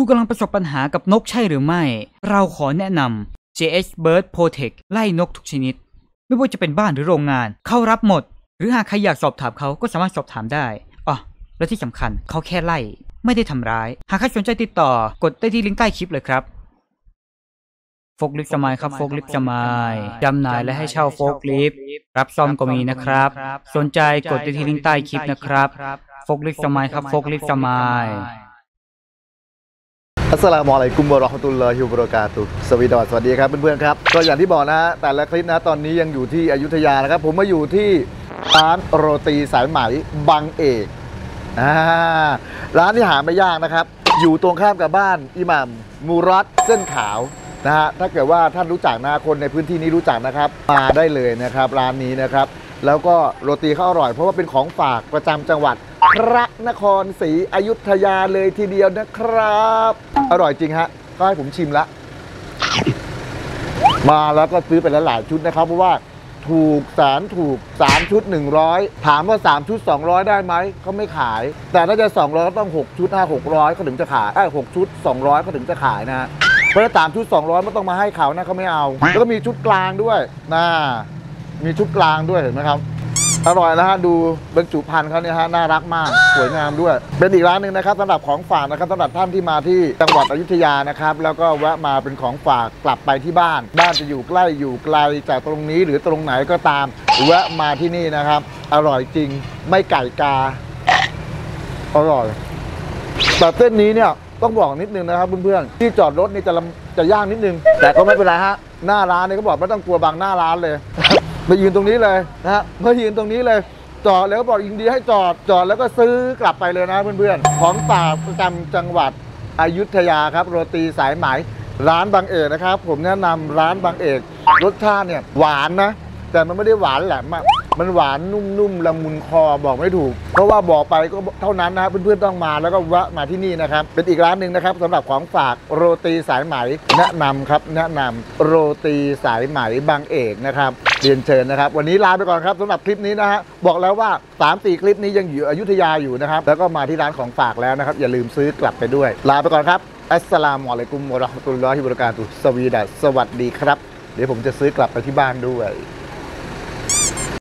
คุณกำลังประสบปัญหากับนกใช่หรือไม่ เราขอแนะนำ JH Bird Protect ไล่นกทุกชนิด ไม่ว่าจะเป็นบ้านหรือโรงงาน เขารับหมด หรือหากใครอยากสอบถามเขาก็สามารถสอบถามได้อ๋อและที่สำคัญเขาแค่ไล่ ไม่ได้ทำร้าย หากใครสนใจติดต่อกดได้ที่ลิงก์ใต้คลิปเลยครับโฟล์กลิฟต์สมัยครับโฟล์กลิฟต์สมัยจำหน่ายและให้เช่าโฟล์กลิฟต์รับซ่อมก็มีนะครับ สนใจกดได้ที่ลิงก์ใต้คลิปนะครับโฟกลิฟต์สมัยครับโฟกลิฟต์สมัย อัสลามอะลัยกุมวะเราะห์มะตุลลอฮิวบราะกาตุสวีดอสวัสดีครับเพื่อนๆครับ ก็อย่างที่บอกนะฮะแต่ละคลิปนะตอนนี้ยังอยู่ที่อยุธยานะครับ ผมมาอยู่ที่ร้านโรตีสายไหมบางเอกอ่าร้านที่หาไม่ยากนะครับ อยู่ตรงข้ามกับบ้านอิหมัมมูรัตเส้นขาวนะฮะถ้าเกิดว่าท่านรู้จักนะคนในพื้นที่นี้รู้จักนะครับ มาได้เลยนะครับ ร้านนี้นะครับ แล้วก็โรตีเขาอร่อย เพราะว่าเป็นของฝากประจำจังหวัด พระนครศรีอยุธยาเลยทีเดียวนะครับ อร่อยจริงฮะก็ให้ผมชิมละ มาแล้วก็ซื้อไปหลายชุดนะครับ เพราะว่าถูกแสนถูก 3 ชุด 100 ถามว่า 3 ชุด 200 ได้ไหมเขาไม่ขาย แต่ถ้าจะ 200 ก็ต้อง 6 ชุด 5 600เขาถึงจะขายไอ้6ชุด 200เขาถึงจะขายนะฮะเพราะถ้าสามชุด 200ไม่ต้องมาให้เขานะเขาไม่เอา แล้วก็มีชุดกลางด้วยนะ มีชุดกลางด้วยเห็นไหมครับอร่อยนะฮะดูบรรจุภัณฑ์เขาเนี่ยฮะน่ารักมากสวยงามด้วย เป็นอีกร้านหนึ่งนะครับสำหรับของฝากนะครับสำหรับท่านที่มาที่จังหวัดอยุธยานะครับแล้วก็แวะมาเป็นของฝากกลับไปที่บ้าน บ้านจะอยู่ใกล้อยู่ไกลจากตรงนี้หรือตรงไหนก็ตาม แวะมาที่นี่นะครับ อร่อยจริงไม่ไก่กาอร่อยแต่เส้นนี้เนี่ยต้องบอกนิดนึงนะครับเพื่อนๆที่จอดรถนี่จะลำจะยากนิดนึง แต่ก็ไม่เป็นไรฮะหน้าร้านเนี่ก็บอกไม่ต้องกลัวบังหน้าร้านเลย มายืนตรงนี้เลยนะฮะมายืนตรงนี้เลยจอดแล้วบอกยินดีให้จอดจอดแล้วก็ซื้อกลับไปเลยนะเพื่อนๆ ของฝากประจำจังหวัดอยุธยาครับ โรตีสายไหมร้านบางเอกนะครับ ผมแนะนำร้านบางเอกรสชาติเนี่ยหวานนะ แต่มันไม่ได้หวานแหลมอะมันหวานนุ่มๆละมุนคอบอกไม่ถูก เพราะว่าบอกไปก็เท่านั้นนะครับเพื่อนๆต้องมาแล้วก็แวะมาที่นี่นะครับ เป็นอีกร้านหนึ่งนะครับสำหรับของฝากโรตีสายไหมแนะนำครับ แนะนำโรตีสายไหมบางเอกนะครับ เรียนเชิญนะครับ วันนี้ลาไปก่อนครับสำหรับคลิปนี้นะฮะบอกแล้วว่า3-4คลิปนี้ยังอยู่อยุธยาอยู่นะครับ แล้วก็มาที่ร้านของฝากแล้วนะครับ อย่าลืมซื้อกลับไปด้วย ลาไปก่อนครับอัสสลามุอะลัยกุมวะเราะห์มะตุลลอฮิวะบะเราะกาตุสวีดัสสวัสดีครับ เดี๋ยวผมจะซื้อกลับไปที่บ้านด้วย